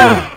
Ugh.